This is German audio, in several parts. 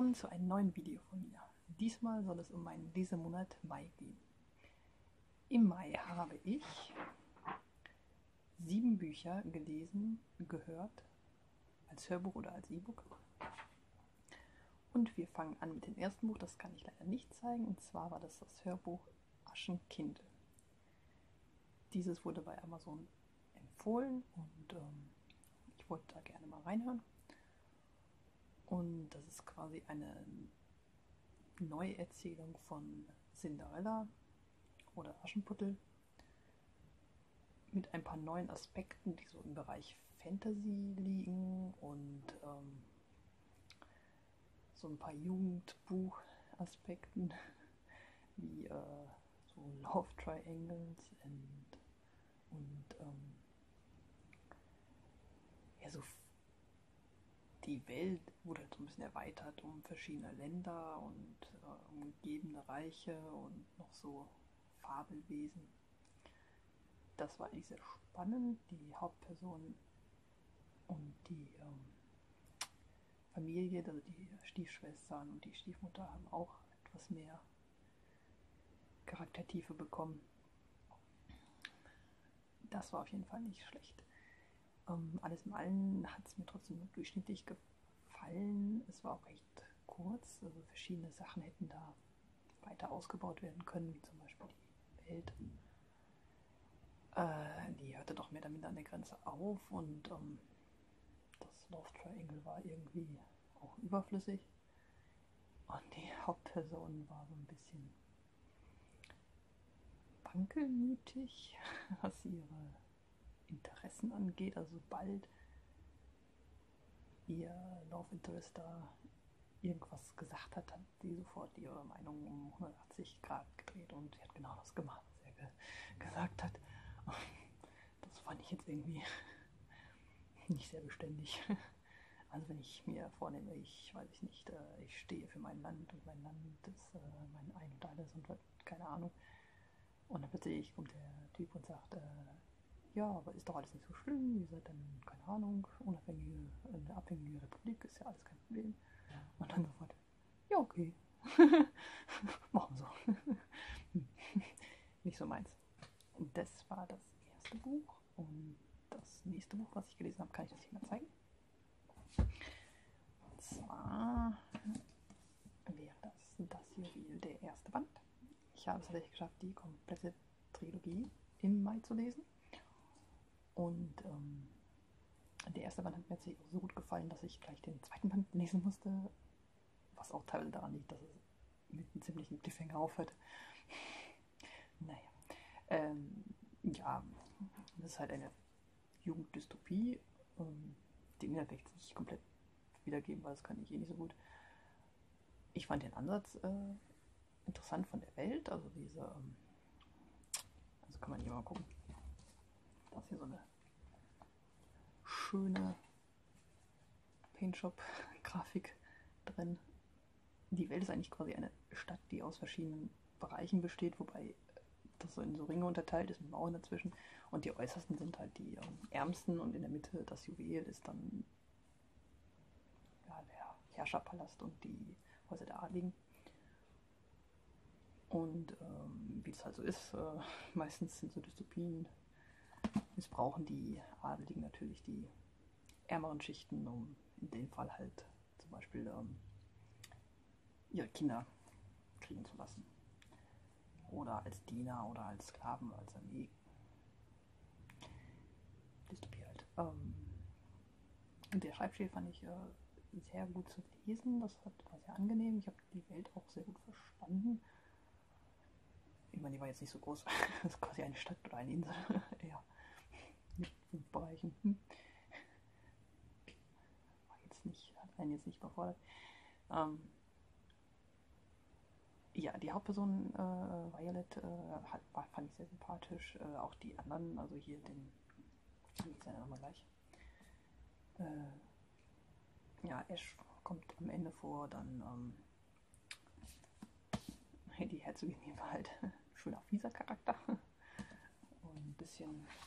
Willkommen zu einem neuen Video von mir. Diesmal soll es um meinen Lesemonat Mai gehen. Im Mai habe ich sieben Bücher gelesen, gehört, als Hörbuch oder als E-Book. Und wir fangen an mit dem ersten Buch, das kann ich leider nicht zeigen, und zwar war das das Hörbuch Aschenkind. Dieses wurde bei Amazon empfohlen und ähm, ich wollte da gerne mal reinhören. Und das ist quasi eine Neuerzählung von Cinderella oder Aschenputtel mit ein paar neuen Aspekten, die so im Bereich Fantasy liegen und ähm, so ein paar Jugendbuchaspekten wie äh, so Love Triangles und, und ähm, ja, so die Welt wurde halt so ein bisschen erweitert um verschiedene Länder und äh, umgebende Reiche und noch so Fabelwesen. Das war eigentlich sehr spannend. Die Hauptperson und die ähm, Familie, also die Stiefschwestern und die Stiefmutter haben auch etwas mehr Charaktertiefe bekommen. Das war auf jeden Fall nicht schlecht. Ähm, alles in allem hat es mir trotzdem durchschnittlich gefallen. Es war auch recht kurz. Also verschiedene Sachen hätten da weiter ausgebaut werden können, wie zum Beispiel die Welt. Äh, die hörte doch mehr damit an der Grenze auf und ähm, das Love Triangle war irgendwie auch überflüssig. Und die Hauptperson war so ein bisschen wankelmütig, was ihre Interessen angeht. Also sobald ihr Love Interest da irgendwas gesagt hat, hat sie sofort ihre Meinung um 180 Grad gedreht und sie hat genau das gemacht, was er ge gesagt hat. Das fand ich jetzt irgendwie nicht sehr beständig. Also wenn ich mir vornehme, ich weiß ich nicht, äh, ich stehe für mein Land und mein Land ist äh, mein Ein und alles und keine Ahnung. Und dann plötzlich kommt der Typ und sagt, äh, ja, aber ist doch alles nicht so schlimm, ihr seid dann, keine Ahnung, unabhängige, eine abhängige Republik, ist ja alles kein Problem. Und dann sofort, ja, okay. Machen wir so. nicht so meins. Das war das erste Buch. Und das nächste Buch, was ich gelesen habe, kann ich das hier mal zeigen. Und zwar wäre das das Juwel der erste Band. Ich habe es tatsächlich geschafft, die komplette Trilogie im Mai zu lesen. Und ähm, der erste Band hat mir jetzt so gut gefallen, dass ich gleich den zweiten Band lesen musste. Was auch teilweise daran liegt, dass es mit einem ziemlichen Cliffhanger aufhört. naja. Ähm, ja, das ist halt eine Jugenddystopie. Ähm, den Inhalt werde ich nicht komplett wiedergeben, weil das kann ich eh nicht so gut. Ich fand den Ansatz äh, interessant von der Welt, also diese, ähm, also kann man hier mal gucken. Da ist hier so eine schöne Paintshop-Grafik drin. Die Welt ist eigentlich quasi eine Stadt, die aus verschiedenen Bereichen besteht, wobei das so in so Ringe unterteilt ist mit Mauern dazwischen. Und die äußersten sind halt die ähm, ärmsten und in der Mitte das Juwel ist dann ja, der Herrscherpalast und die Häuser der Adligen. Und ähm, wie es halt so ist, äh, meistens sind so Dystopien missbrauchen die Adeligen natürlich die ärmeren Schichten, um in dem Fall halt zum Beispiel ähm, ihre Kinder kriegen zu lassen. Oder als Diener oder als Sklaven, als Armee. Dystopie halt. Ähm, der Schreibstil fand ich äh, sehr gut zu lesen. Das war sehr angenehm. Ich habe die Welt auch sehr gut verstanden. Ich meine, die war jetzt nicht so groß. das ist quasi eine Stadt oder eine Insel. ja mit fünf Bereichen. Hm. Jetzt nicht, hat einen jetzt nicht überfordert. Ähm, ja, die Hauptperson äh, Violet äh, war, fand ich sehr sympathisch. Äh, auch die anderen, also hier den, wie ist der nochmal gleich? Äh, ja, Ash kommt am Ende vor, dann ähm, die Herzogin war halt schöner fieser Charakter und ein bisschen die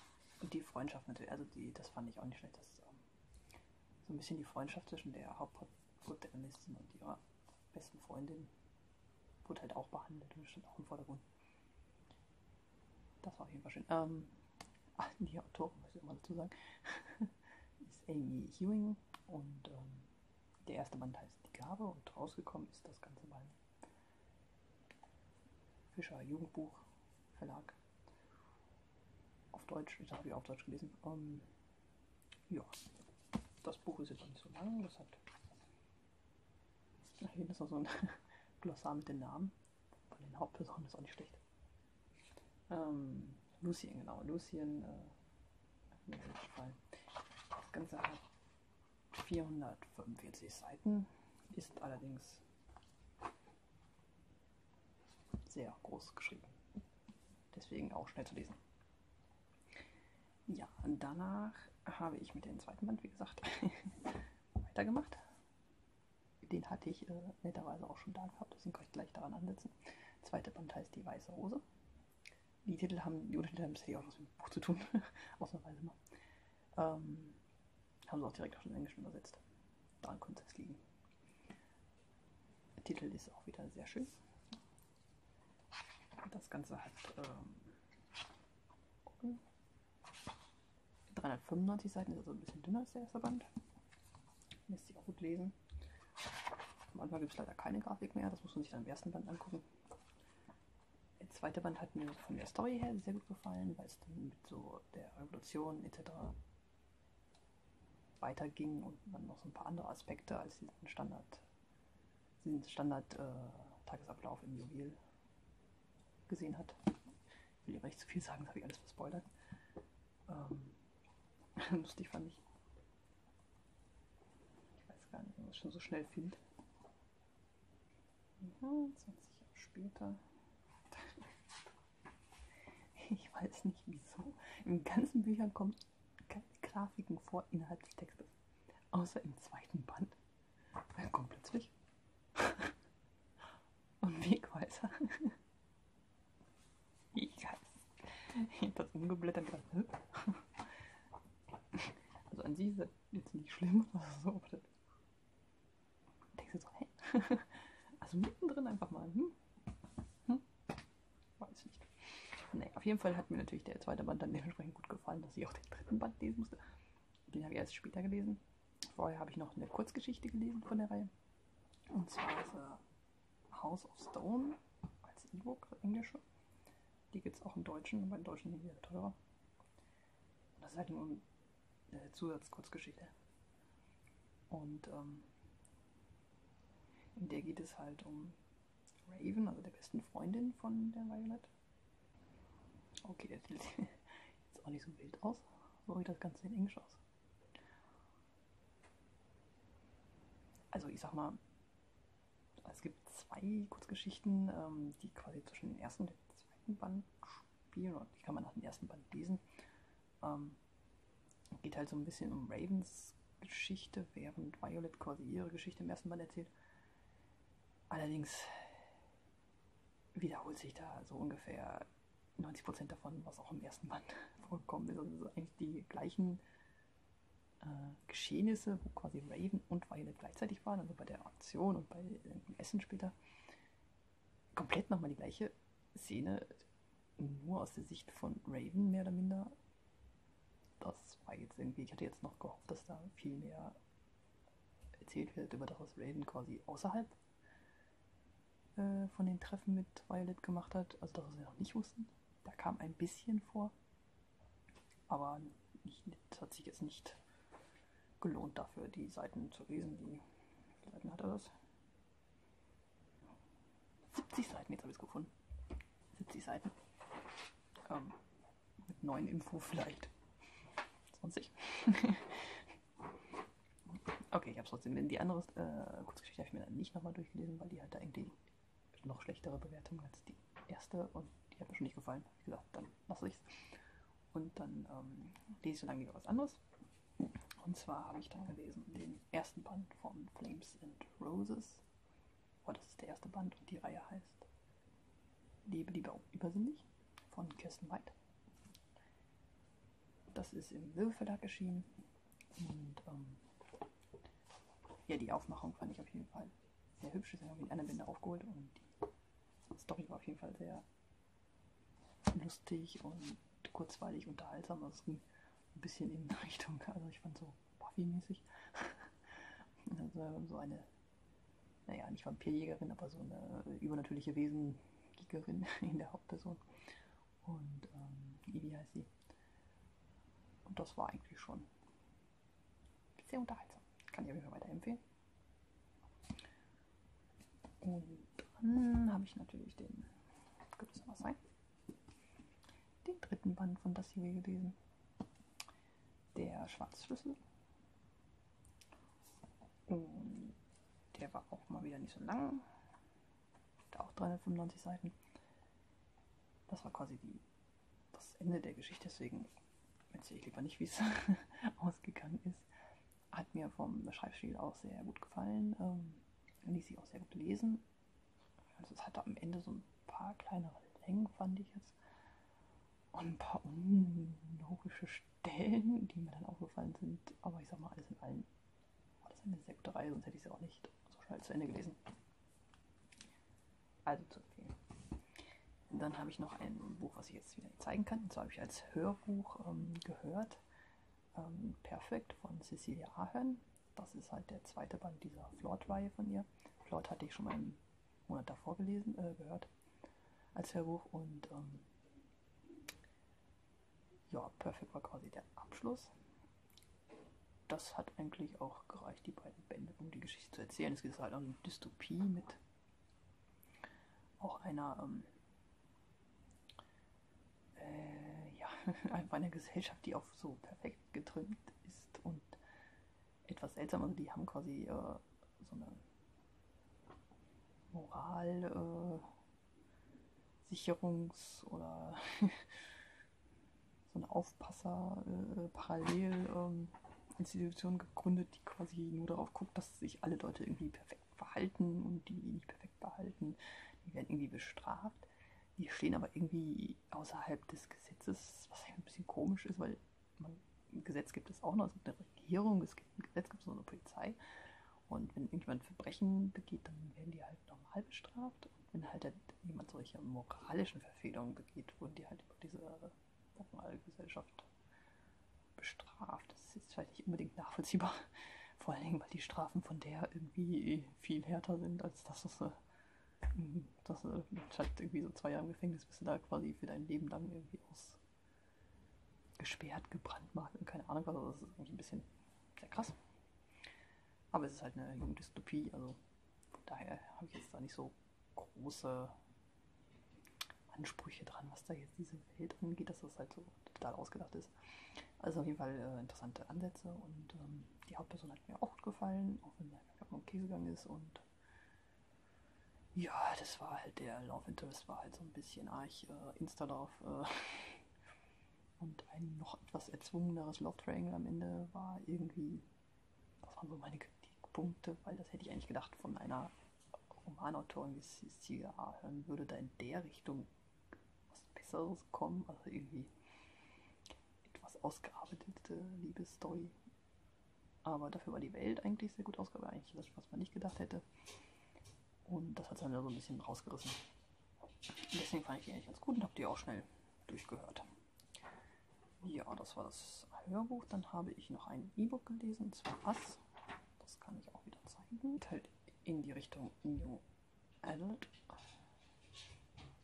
Freundschaft natürlich, also die, das fand ich auch nicht schlecht. Das, ähm, so ein bisschen die Freundschaft zwischen der Hauptprotagonistin und ihrer besten Freundin wurde halt auch behandelt und stand auch im Vordergrund. Das war auf jeden Fall schön. Ähm, ach, die Autorin, muss ich mal dazu sagen, ist Amy Ewing und ähm, der erste Band heißt Die Gabe und rausgekommen ist das Ganze beim Fischer Jugendbuch Verlag. Auf Deutsch, ich habe ja auf Deutsch gelesen. Ähm, ja, das Buch ist jetzt nicht so lang. Das hat. Hier ist noch so ein Glossar mit den Namen. Von den Hauptpersonen ist auch nicht schlecht. Ähm, Lucien, genau. Lucien äh, mir gefallen. Das Ganze hat 445 Seiten, ist allerdings sehr groß geschrieben. Deswegen auch schnell zu lesen. Ja, danach habe ich mit dem zweiten Band, wie gesagt, weitergemacht. Den hatte ich äh, netterweise auch schon da gehabt, deswegen kann ich gleich daran ansetzen. Zweiter Band heißt Die Weiße Rose. Die Titel haben, die Untertitel haben tatsächlich auch was mit dem Buch zu tun, ausnahmsweise mal. Ähm, haben sie auch direkt auf den Englischen übersetzt. Daran konnte es liegen. Der Titel ist auch wieder sehr schön. Das Ganze hat ähm, 395 Seiten, ist also ein bisschen dünner als der erste Band. Lässt sich auch gut lesen. Am Anfang gibt es leider keine Grafik mehr, das muss man sich dann im ersten Band angucken. Der zweite Band hat mir von der Story her sehr gut gefallen, weil es dann mit so der Revolution etc. weiterging und dann noch so ein paar andere Aspekte als diesen Standard, diesen Standard äh, Tagesablauf im Juwel gesehen hat. Ich will aber nicht zu viel sagen, das habe ich alles verspoilert. Ähm, lustig fand ich. Ich weiß gar nicht, ob man es schon so schnell findet. Ja, 20 Jahre später. Ich weiß nicht wieso. In ganzen Büchern kommen keine Grafiken vor innerhalb des Textes. Außer im zweiten Band. Dann kommt plötzlich. Und Wegweiser. Ich weiß. Ich habe das umgeblättert an sich ist jetzt nicht schlimm oder so, aber denkst du so, hä? Also mittendrin einfach mal, hm? Hm? Weiß nicht. Nee, auf jeden Fall hat mir natürlich der zweite Band dann dementsprechend gut gefallen, dass ich auch den dritten Band lesen musste. Den habe ich erst später gelesen. Vorher habe ich noch eine Kurzgeschichte gelesen von der Reihe. Und zwar ist äh, House of Stone als E-Book, englische. Die gibt es auch im Deutschen, aber im Deutschen sind die teurer. Und das ist halt nur eine Zusatzkurzgeschichte. Und ähm, in der geht es halt um Raven, also der besten Freundin von der Violet. Okay, der sieht jetzt auch nicht so wild aus. So sieht das Ganze in Englisch aus. Also ich sag mal, es gibt zwei Kurzgeschichten, ähm, die quasi zwischen dem ersten und dem zweiten Band spielen, oder die kann man nach dem ersten Band lesen. Ähm, geht halt so ein bisschen um Ravens Geschichte, während Violet quasi ihre Geschichte im ersten Band erzählt. Allerdings wiederholt sich da so ungefähr 90% davon, was auch im ersten Band vorgekommen ist. Also eigentlich die gleichen äh, Geschehnisse, wo quasi Raven und Violet gleichzeitig waren, also bei der Aktion und bei dem Essen später. Komplett nochmal die gleiche Szene, nur aus der Sicht von Raven mehr oder minder. Das war jetzt irgendwie, ich hatte jetzt noch gehofft, dass da viel mehr erzählt wird über das, was Raven quasi außerhalb äh, von den Treffen mit Violet gemacht hat. Also das, was wir noch nicht wussten. Da kam ein bisschen vor. Aber nicht, das hat sich jetzt nicht gelohnt dafür, die Seiten zu lesen. Die Seiten hat er das? 70 Seiten, jetzt habe ich es gefunden. 70 Seiten. Ähm, mit neuen Info vielleicht. 20. okay, ich habe es trotzdem. Die andere äh, Kurzgeschichte habe ich mir dann nicht nochmal durchgelesen, weil die hat da irgendwie noch schlechtere Bewertung als die erste und die hat mir schon nicht gefallen. Wie gesagt, dann lasse ich es. Und dann ähm, lese ich so lange wieder was anderes. Und zwar habe ich dann gelesen den ersten Band von Flames and Roses. Oh, das ist der erste Band und die Reihe heißt Lebe lieber übersinnlich von Kirsten White. Das ist im Löwe erschienen. Und ähm, ja, die Aufmachung fand ich auf jeden Fall sehr hübsch, ist ja wie eine Bände aufgeholt und die Story war auf jeden Fall sehr lustig und kurzweilig unterhaltsam. Also es ging ein bisschen in Richtung, also ich fand so Buffy-mäßig. also so eine, naja, nicht Vampirjägerin, aber so eine übernatürliche Wesen-Gigerin in der Hauptperson. Und ähm, Ivy heißt sie. Und das war eigentlich schon sehr unterhaltsam. Kann ich auf jeden Fall weiterempfehlen. Und dann habe ich natürlich den, könnte es was sein, den dritten Band von Das hier gelesen. Der Schwarzschlüssel. Und der war auch mal wieder nicht so lang. Hat auch 395 Seiten. Das war quasi die, das Ende der Geschichte, deswegen erzähle ich lieber nicht, wie es ausgegangen ist. Hat mir vom Schreibstil auch sehr gut gefallen. Ähm, ließ sich auch sehr gut lesen. Also es hatte am Ende so ein paar kleinere Längen, fand ich jetzt. Und ein paar unlogische Stellen, die mir dann aufgefallen sind. Aber ich sag mal, alles in allem war das eine sehr gute Reihe, sonst hätte ich sie auch nicht so schnell zu Ende gelesen. Also zu empfehlen. Dann habe ich noch ein Buch, was ich jetzt wieder zeigen kann. Und zwar habe ich als Hörbuch ähm, gehört. Ähm, Perfekt von Cecilia Ahern. Das ist halt der zweite Band dieser Flawed-Reihe von ihr. Flawed hatte ich schon mal einen Monat davor gelesen, äh, gehört als Hörbuch. Und ähm, ja, Perfect war quasi der Abschluss. Das hat eigentlich auch gereicht, die beiden Bände, um die Geschichte zu erzählen. Es geht halt um Dystopie mit auch einer ähm, äh, ja, einfach einer Gesellschaft, die auf so perfekt getrimmt ist und etwas seltsam. Also die haben quasi äh, so eine Moral äh, oder so eine Aufpasser-Parallel-Institution äh, gegründet, die quasi nur darauf guckt, dass sich alle Leute irgendwie perfekt verhalten und die, die nicht perfekt verhalten, die werden irgendwie bestraft. Die stehen aber irgendwie außerhalb des Gesetzes, was ein bisschen komisch ist, weil man, ein Gesetz gibt es auch noch, es gibt eine Regierung, es gibt ein Gesetz, gibt es noch eine Polizei. Und wenn irgendjemand Verbrechen begeht, dann werden die halt normal bestraft. Und wenn halt jemand solche moralischen Verfehlungen begeht, wurden die halt über diese Gesellschaft bestraft. Das ist vielleicht nicht unbedingt nachvollziehbar. Vor allen Dingen, weil die Strafen von der irgendwie viel härter sind, als das, was das äh, statt irgendwie so zwei Jahre im Gefängnis bist du da quasi für dein Leben lang irgendwie ausgesperrt, gebrandmarkt und keine Ahnung was. Also das ist irgendwie ein bisschen sehr krass. Aber es ist halt eine junge Dystopie, also von daher habe ich jetzt da nicht so große Ansprüche dran, was da jetzt diese Welt angeht, dass das halt so total ausgedacht ist. Also auf jeden Fall äh, interessante Ansätze und ähm, die Hauptperson hat mir auch gut gefallen, auch wenn er um Käsegang ist und ja, das war halt der Love Interest war halt so ein bisschen arg äh, Insta äh, und ein noch etwas erzwungeneres Love Triangle am Ende war irgendwie, das waren so meine Kritikpunkte, weil das hätte ich eigentlich gedacht von einer Romanautorin wie Cecilia hören würde da in der Richtung Besseres kommen. Also irgendwie etwas ausgearbeitete Liebesstory. Aber dafür war die Welt eigentlich sehr gut ausgearbeitet. Eigentlich das, was man nicht gedacht hätte. Und das hat es dann so ein bisschen rausgerissen. Deswegen fand ich die eigentlich ganz gut und habe die auch schnell durchgehört. Ja, das war das Hörbuch. Dann habe ich noch ein E-Book gelesen, und zwar Ass. Das kann ich auch wieder zeigen. Halt in die Richtung New Adult.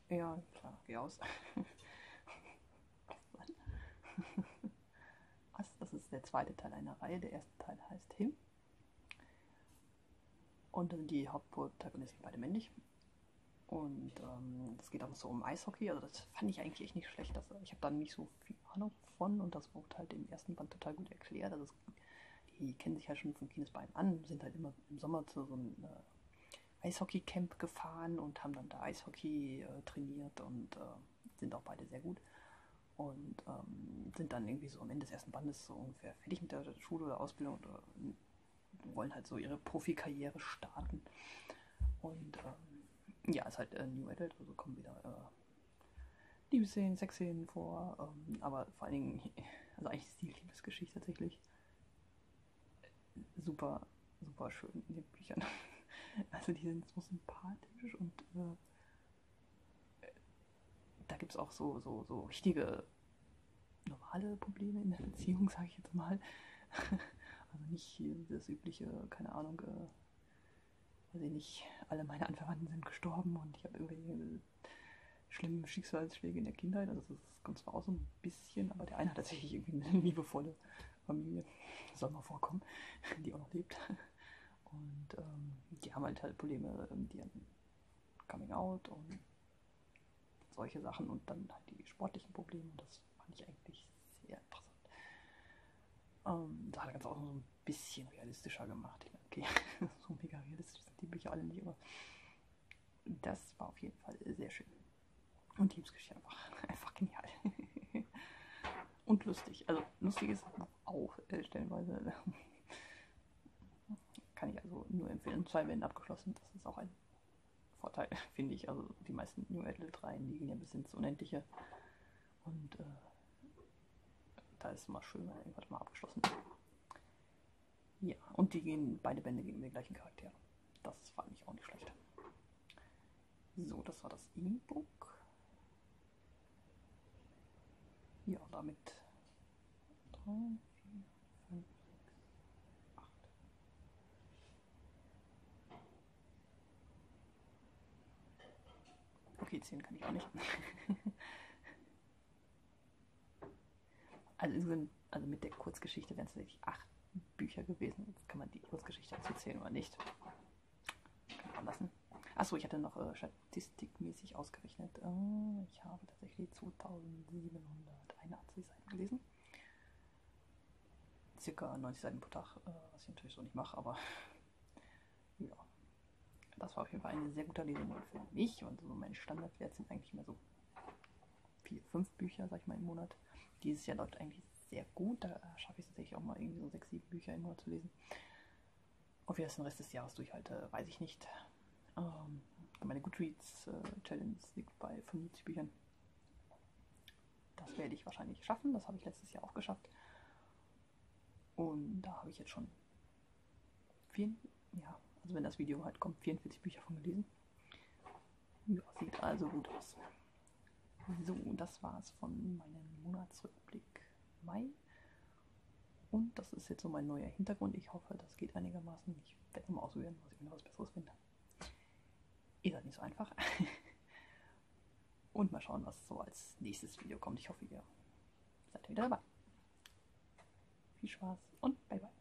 Ja, klar, geh aus. das ist der zweite Teil einer Reihe. Der erste Teil heißt Him. Und dann sind die Hauptprotagonisten beide männlich. Und ähm, es geht auch so um Eishockey. Also das fand ich eigentlich echt nicht schlecht. Das, ich habe da nicht so viel Ahnung von und das wurde halt im ersten Band total gut erklärt. Also es, die kennen sich halt schon von Kindesbeinen an, sind halt immer im Sommer zu so einem äh, Eishockey-Camp gefahren und haben dann da Eishockey äh, trainiert und äh, sind auch beide sehr gut. Und ähm, sind dann irgendwie so am Ende des ersten Bandes so ungefähr fertig mit der Schule oder Ausbildung oder wollen halt so ihre Profikarriere starten. Und ähm, ja, ist halt äh, New Adult, also kommen wieder äh, Liebesszenen, Sexszenen vor, ähm, aber vor allen Dingen, also eigentlich ist die Liebesgeschichte tatsächlich super, super schön in den Büchern. Also die sind so sympathisch und äh, da gibt es auch so, so, so richtige normale Probleme in der Beziehung, sage ich jetzt mal. Also nicht das übliche, keine Ahnung, äh, weiß ich nicht, alle meine Anverwandten sind gestorben und ich habe irgendwelche schlimmen Schicksalsschläge in der Kindheit. Also das kommt zwar auch so ein bisschen, aber der eine hat tatsächlich irgendwie eine liebevolle Familie, soll mal vorkommen, die auch noch lebt. Und ähm, die haben halt halt Probleme, ähm, die haben Coming Out und solche Sachen und dann halt die sportlichen Probleme. Das fand ich eigentlich. Ähm, da hat er ganz auch so ein bisschen realistischer gemacht. Okay, so mega realistisch sind die Bücher alle nicht, aber das war auf jeden Fall sehr schön. Und die Liebesgeschichte einfach, einfach genial. und lustig. Also lustig ist auch äh, stellenweise. Kann ich also nur empfehlen. Zwei Wände abgeschlossen, das ist auch ein Vorteil, finde ich. Also die meisten New Adult Reihen liegen ja bis ins Unendliche. Und äh, da ist mal schön, wenn irgendwas mal abgeschlossen ist. Ja, und die gehen, beide Bände gegen den gleichen Charakter. Das fand ich auch nicht schlecht. So, das war das E-Book. Ja, damit 3, 4, 5, 6, 8. Okay, 10 kann ich auch nicht. also, also mit der Kurzgeschichte wären es tatsächlich 8 Bücher gewesen. Jetzt kann man die Kurzgeschichte dazu zählen oder nicht. Kann man lassen. Achso, ich hatte noch äh, statistikmäßig ausgerechnet. Äh, ich habe tatsächlich 2781 Seiten gelesen. Circa 90 Seiten pro Tag, äh, was ich natürlich so nicht mache, aber ja. Das war auf jeden Fall ein sehr guter Lesemonat für mich. Und so mein Standardwert sind eigentlich immer so vier, fünf Bücher, sag ich mal, im Monat. Dieses Jahr läuft eigentlich sehr gut. Da schaffe ich es tatsächlich auch mal irgendwie so sechs, sieben Bücher im Monat zu lesen. Ob ich das den Rest des Jahres durchhalte, weiß ich nicht. Ähm, meine Goodreads-Challenge äh, liegt bei 75 Büchern. Das werde ich wahrscheinlich schaffen. Das habe ich letztes Jahr auch geschafft. Und da habe ich jetzt schon vier, ja, also wenn das Video halt kommt, 44 Bücher von gelesen. Ja, sieht also gut aus. So, das war es von meinem Monatsrückblick Mai. Und das ist jetzt so mein neuer Hintergrund. Ich hoffe, das geht einigermaßen. Ich werde mal ausprobieren, was ich mir was Besseres finde. Ist halt nicht so einfach. Und mal schauen, was so als nächstes Video kommt. Ich hoffe, ihr seid wieder dabei. Viel Spaß und bye bye.